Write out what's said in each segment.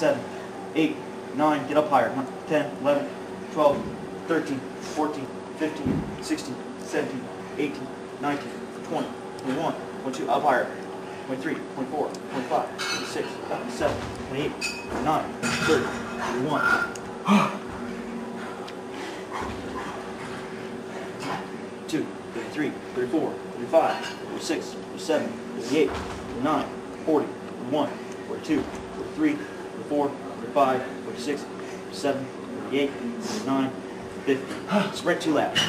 seven, eight, nine, get up higher, 10, 11, 12, 13, 14, 15, 16, 17, 18, 19, 20, 21, 22, up higher, 23, 24, 25, 26, 27, 28, 29, 30, 31, 32, 33, 34, 35, 36, 37, 38, 39, 40, 41, 42, 43, 44, 45, 46, 47, 48, 49, 50. Sprint two laps.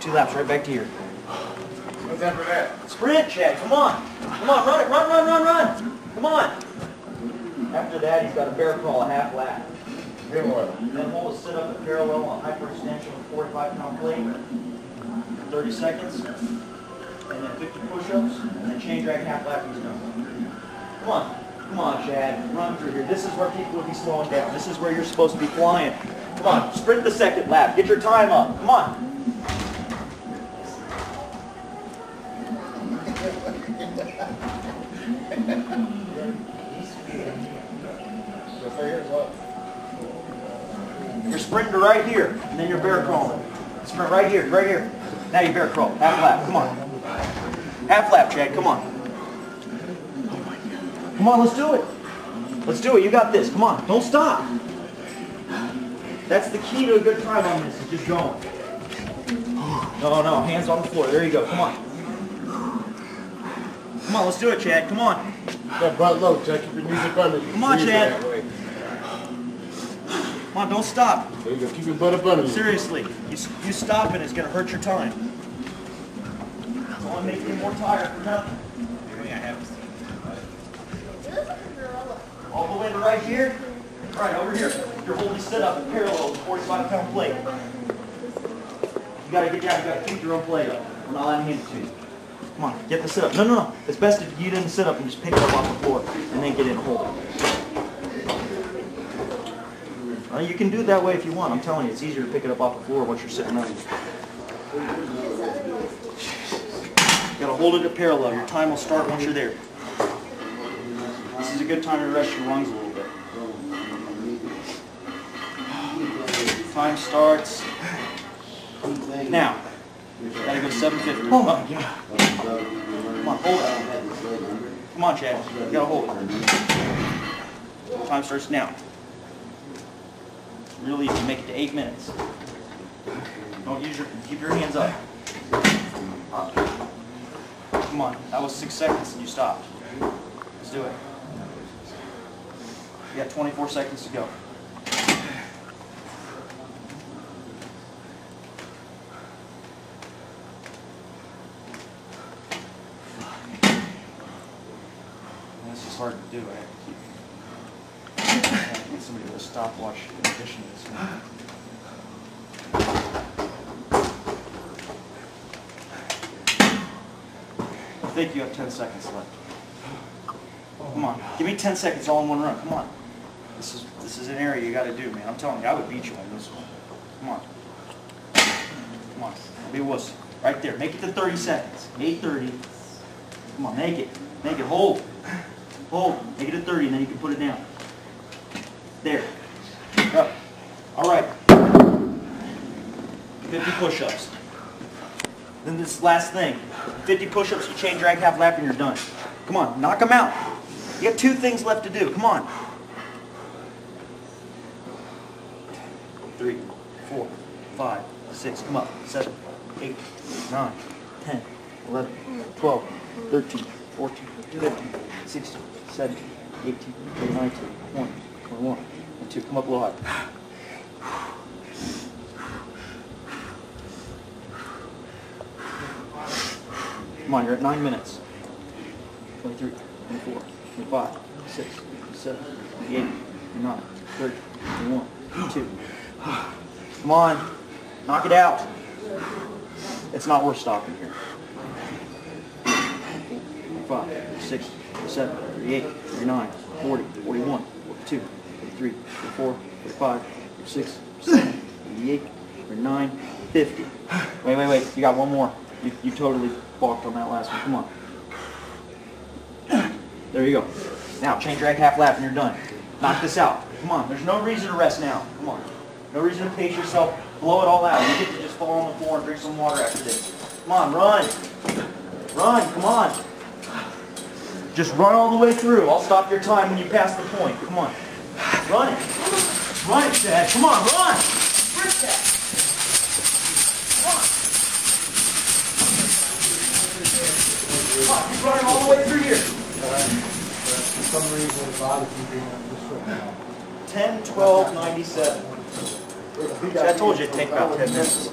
Two laps right back to here. What's after that? Sprint, Chad, come on. Come on, run it, run, run, run, run. Come on. After that, he's got a bear crawl a half lap. Then what? Then hold a sit up at parallel on hyperextension with 45 pound plate. 30 seconds. And then 50 push-ups. And then chain drag half lap he's done. Come on. Come on, Chad. Run through here. This is where people would be slowing down. This is where you're supposed to be flying. Come on. Sprint the second lap. Get your time up. Come on. You're sprinting right here. And then you're bear crawling. Sprint right here. Right here. Now you bear crawl. Half lap. Come on. Half lap, Chad. Come on. Come on, let's do it. Let's do it. You got this. Come on. Don't stop. That's the key to a good time on this, is just going. No, no, hands on the floor. There you go. Come on. Come on, let's do it, Chad. Come on. That butt low, Jack. Keep your knees up under you. Come on, Chad. Come on, don't stop. There you go. Keep your butt up under you. Seriously, you, you stopping is going to hurt your time. Don't want to make you more tired for nothing. All the way to right here. Right, over here. You're holding sit up in parallel with 45 pound plate. You gotta get down, you gotta keep your own plate up. I'm not hand it to you. Come on, get the sit up. No, no, no. It's best if you didn't sit up and just pick it up off the floor and then get in and hold it. Uh, you can do it that way if you want. I'm telling you, it's easier to pick it up off the floor once you're sitting it. You gotta hold it at parallel. Your time will start once you're there. This is a good time to rest your lungs a little bit. Time starts now. Gotta go 750. Oh my god. Come on, hold it. Come on, Chad. You gotta hold it. Time starts now. Really easy. Make it to eight minutes. Don't use your, keep your hands up. Come on, that was six seconds and you stopped. Let's do it. You got 24 seconds to go. This is hard to do. I have to keep. I have somebody with a stopwatch in addition to this. one. I think you have 10 seconds left. Come on, give me 10 seconds all in one run. Come on. This is this is an area you got to do, man. I'm telling you, I would beat you on this one. Come on. Come on. Be a wuss. Right there. Make it to 30 seconds. 8:30. Come on, make it. Make it. Hold. Hold. Make it to 30, and then you can put it down. There. Up. All right. 50 push-ups. Then this last thing. 50 push-ups, you chain drag half lap, and you're done. Come on, knock them out. You got two things left to do. Come on. Three, four, five, six, come up. Seven, eight, nine, ten, eleven, twelve, thirteen, fourteen, fifteen, sixteen, seventeen, eighteen, nineteen, twenty, twenty-one, twenty-two. Come up a little higher. Come on, you're at nine minutes. 23, 24, 25, 26, 27, 28, 29, 30, 31, 32. Come on, knock it out. It's not worth stopping here. 5, 6, 7, 38, 39, 40, 41, 42, 43, 44, 45, 46, 47, 48, 49, 50. Wait, wait, wait. You got one more. You, you totally balked on that last one. Come on. There you go. Now, chain drag half lap and you're done. Knock this out. Come on, there's no reason to rest now. Come on. No reason to pace yourself. Blow it all out. You get to just fall on the floor and drink some water after this. Come on, run. Run, come on. Just run all the way through. I'll stop your time when you pass the point. Come on. Run it. Run it, Chad. Come on, run. Rip that. Come on. Come on, keep running all the way through here. For some reason, it bothers me being on this foot now. 10, 12, 97. See, I told you it'd take about 10 minutes.